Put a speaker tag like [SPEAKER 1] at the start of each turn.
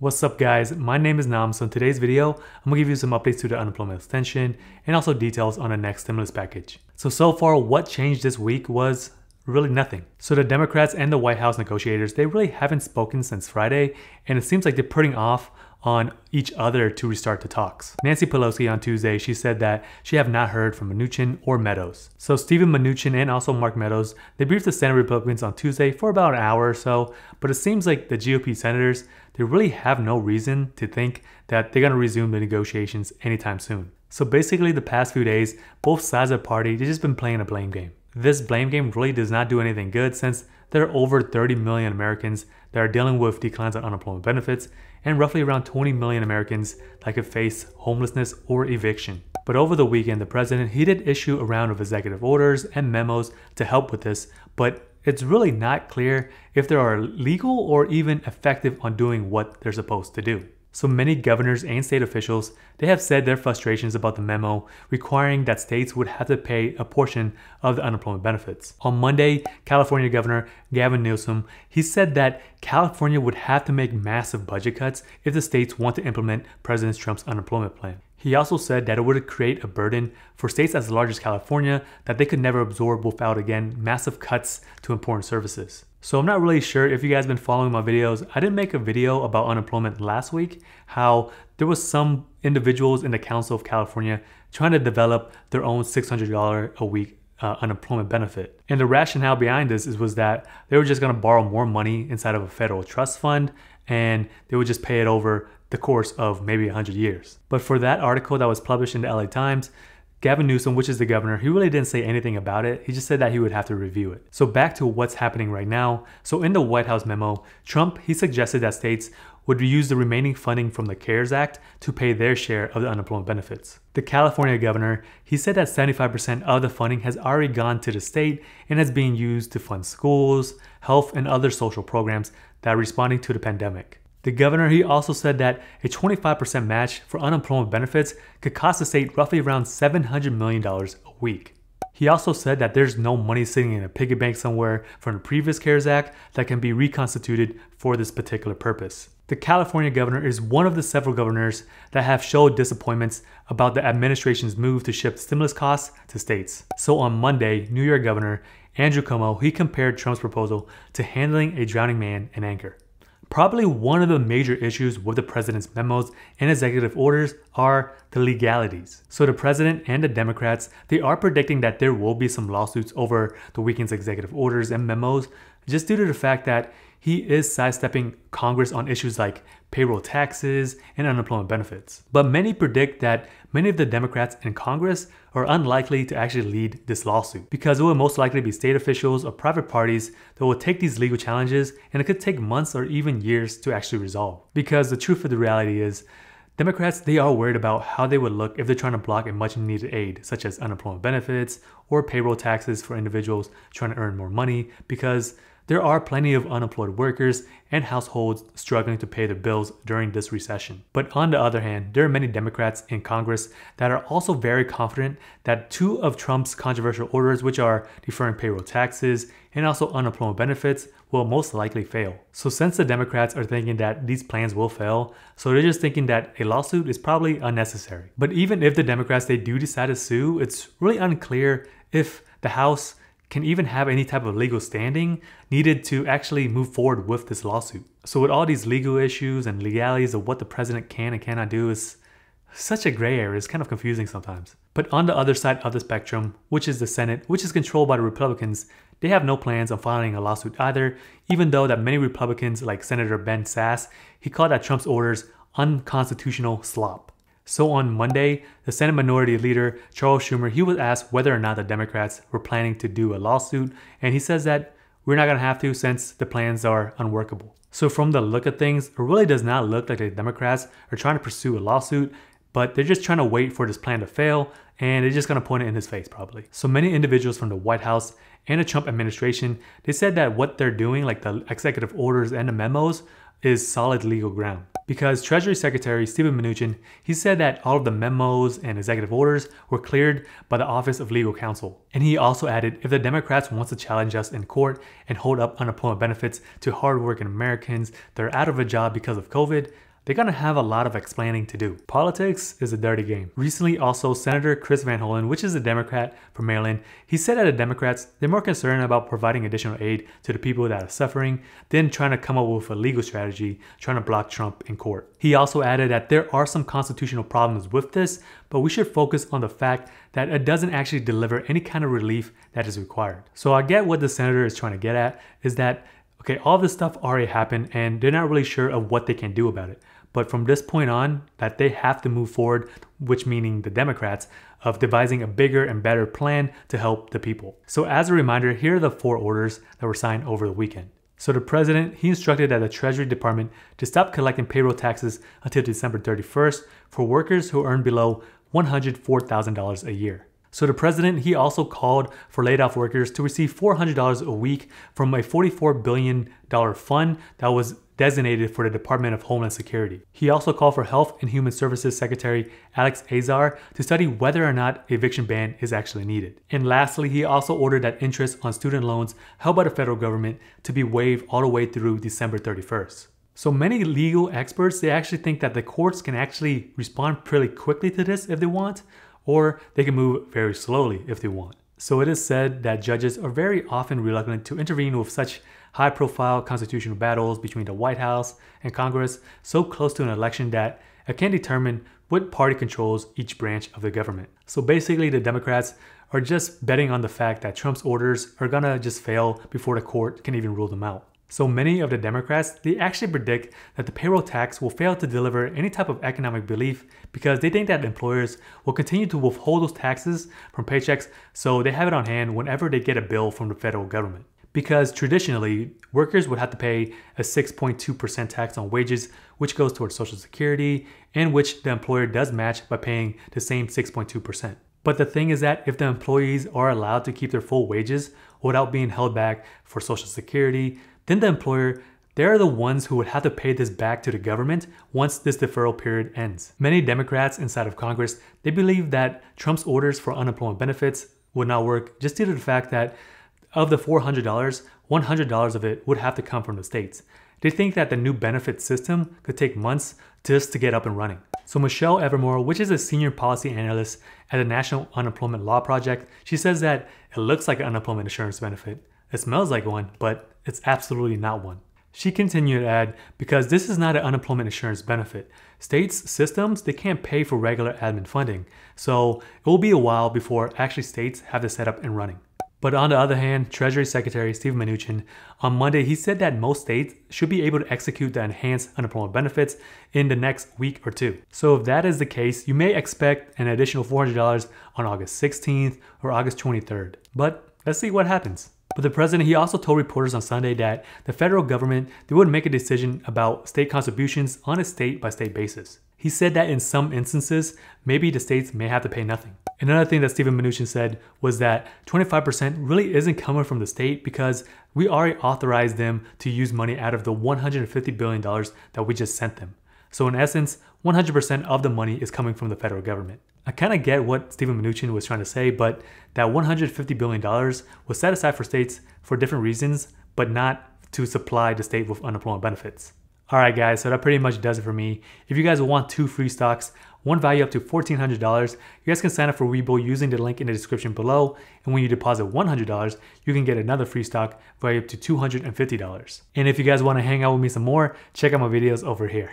[SPEAKER 1] What's up guys, my name is Naam, so in today's video, I'm gonna give you some updates to the unemployment extension and also details on the next stimulus package. So, so far what changed this week was really nothing. So the Democrats and the White House negotiators, they really haven't spoken since Friday, and it seems like they're putting off on each other to restart the talks. Nancy Pelosi on Tuesday, she said that she have not heard from Mnuchin or Meadows. So Stephen Mnuchin and also Mark Meadows, they briefed the Senate Republicans on Tuesday for about an hour or so, but it seems like the GOP senators, they really have no reason to think that they're gonna resume the negotiations anytime soon. So basically the past few days, both sides of the party, they've just been playing a blame game. This blame game really does not do anything good since there are over 30 million Americans that are dealing with declines on unemployment benefits and roughly around 20 million Americans that could face homelessness or eviction. But over the weekend, the president, he did issue a round of executive orders and memos to help with this, but it's really not clear if they are legal or even effective on doing what they're supposed to do. So many governors and state officials, they have said their frustrations about the memo requiring that states would have to pay a portion of the unemployment benefits. On Monday, California Governor Gavin Newsom, he said that California would have to make massive budget cuts if the states want to implement President Trump's unemployment plan. He also said that it would create a burden for states as large as California that they could never absorb without again massive cuts to important services. So I'm not really sure if you guys been following my videos. I didn't make a video about unemployment last week, how there was some individuals in the Council of California trying to develop their own $600 a week uh, unemployment benefit. And the rationale behind this is, was that they were just going to borrow more money inside of a federal trust fund and they would just pay it over the course of maybe 100 years. But for that article that was published in the LA Times, Gavin Newsom, which is the governor, he really didn't say anything about it. He just said that he would have to review it. So back to what's happening right now. So in the White House memo, Trump, he suggested that states would use the remaining funding from the CARES Act to pay their share of the unemployment benefits. The California governor, he said that 75% of the funding has already gone to the state and is being used to fund schools, health, and other social programs that are responding to the pandemic. The governor, he also said that a 25% match for unemployment benefits could cost the state roughly around $700 million a week. He also said that there's no money sitting in a piggy bank somewhere from the previous CARES Act that can be reconstituted for this particular purpose. The California governor is one of the several governors that have showed disappointments about the administration's move to shift stimulus costs to states. So on Monday, New York Governor Andrew Cuomo, he compared Trump's proposal to handling a drowning man in anger. Probably one of the major issues with the president's memos and executive orders are the legalities. So the president and the Democrats, they are predicting that there will be some lawsuits over the weekend's executive orders and memos just due to the fact that he is sidestepping Congress on issues like payroll taxes and unemployment benefits. But many predict that many of the Democrats in Congress are unlikely to actually lead this lawsuit because it will most likely be state officials or private parties that will take these legal challenges and it could take months or even years to actually resolve. Because the truth of the reality is, Democrats, they are worried about how they would look if they're trying to block a much needed aid, such as unemployment benefits or payroll taxes for individuals trying to earn more money, because there are plenty of unemployed workers and households struggling to pay their bills during this recession. But on the other hand, there are many Democrats in Congress that are also very confident that two of Trump's controversial orders, which are deferring payroll taxes and also unemployment benefits, will most likely fail. So since the Democrats are thinking that these plans will fail, so they're just thinking that a lawsuit is probably unnecessary. But even if the Democrats they do decide to sue, it's really unclear if the House can even have any type of legal standing needed to actually move forward with this lawsuit. So with all these legal issues and legalities of what the president can and cannot do is such a gray area. It's kind of confusing sometimes. But on the other side of the spectrum, which is the Senate, which is controlled by the Republicans, they have no plans on filing a lawsuit either, even though that many Republicans like Senator Ben Sasse, he called that Trump's orders unconstitutional slop. So on Monday, the Senate Minority Leader Charles Schumer, he was asked whether or not the Democrats were planning to do a lawsuit, and he says that we're not going to have to since the plans are unworkable. So from the look of things, it really does not look like the Democrats are trying to pursue a lawsuit, but they're just trying to wait for this plan to fail, and they're just going to point it in his face probably. So many individuals from the White House and the Trump administration, they said that what they're doing, like the executive orders and the memos, is solid legal ground because Treasury Secretary Stephen Mnuchin, he said that all of the memos and executive orders were cleared by the Office of Legal Counsel. And he also added, if the Democrats want to challenge us in court and hold up unemployment benefits to hardworking Americans that are out of a job because of COVID, they're gonna have a lot of explaining to do. Politics is a dirty game. Recently, also, Senator Chris Van Hollen, which is a Democrat from Maryland, he said that the Democrats, they're more concerned about providing additional aid to the people that are suffering than trying to come up with a legal strategy, trying to block Trump in court. He also added that there are some constitutional problems with this, but we should focus on the fact that it doesn't actually deliver any kind of relief that is required. So I get what the senator is trying to get at is that okay, all this stuff already happened and they're not really sure of what they can do about it. But from this point on, that they have to move forward, which meaning the Democrats, of devising a bigger and better plan to help the people. So as a reminder, here are the four orders that were signed over the weekend. So the president, he instructed at the Treasury Department to stop collecting payroll taxes until December 31st for workers who earn below $104,000 a year. So the president, he also called for laid off workers to receive $400 a week from a $44 billion fund that was designated for the Department of Homeland Security. He also called for Health and Human Services Secretary Alex Azar to study whether or not a eviction ban is actually needed. And lastly, he also ordered that interest on student loans held by the federal government to be waived all the way through December 31st. So many legal experts, they actually think that the courts can actually respond pretty quickly to this if they want, or they can move very slowly if they want. So it is said that judges are very often reluctant to intervene with such high profile constitutional battles between the White House and Congress so close to an election that it can determine what party controls each branch of the government. So basically, the Democrats are just betting on the fact that Trump's orders are gonna just fail before the court can even rule them out. So many of the Democrats, they actually predict that the payroll tax will fail to deliver any type of economic relief because they think that employers will continue to withhold those taxes from paychecks so they have it on hand whenever they get a bill from the federal government because traditionally workers would have to pay a 6.2% tax on wages, which goes towards Social Security and which the employer does match by paying the same 6.2%. But the thing is that if the employees are allowed to keep their full wages without being held back for Social Security, then the employer they're the ones who would have to pay this back to the government once this deferral period ends. Many Democrats inside of Congress, they believe that Trump's orders for unemployment benefits would not work just due to the fact that of the $400, $100 of it would have to come from the states. They think that the new benefit system could take months just to get up and running. So Michelle Evermore, which is a senior policy analyst at the National Unemployment Law Project, she says that it looks like an unemployment insurance benefit. It smells like one, but it's absolutely not one. She continued to add, because this is not an unemployment insurance benefit. States systems, they can't pay for regular admin funding. So it will be a while before actually states have this set up and running. But on the other hand, Treasury Secretary Steve Mnuchin on Monday he said that most states should be able to execute the enhanced unemployment benefits in the next week or two. So if that is the case, you may expect an additional $400 on August 16th or August 23rd. But let's see what happens. But the president, he also told reporters on Sunday that the federal government, they would make a decision about state contributions on a state by state basis. He said that in some instances, maybe the states may have to pay nothing. Another thing that Stephen Mnuchin said was that 25% really isn't coming from the state because we already authorized them to use money out of the $150 billion that we just sent them. So in essence, 100% of the money is coming from the federal government. I kind of get what Stephen Mnuchin was trying to say, but that $150 billion was set aside for states for different reasons, but not to supply the state with unemployment benefits. Alright guys, so that pretty much does it for me. If you guys want two free stocks, one value up to $1,400, you guys can sign up for Webull using the link in the description below. And when you deposit $100, you can get another free stock value up to $250. And if you guys want to hang out with me some more, check out my videos over here.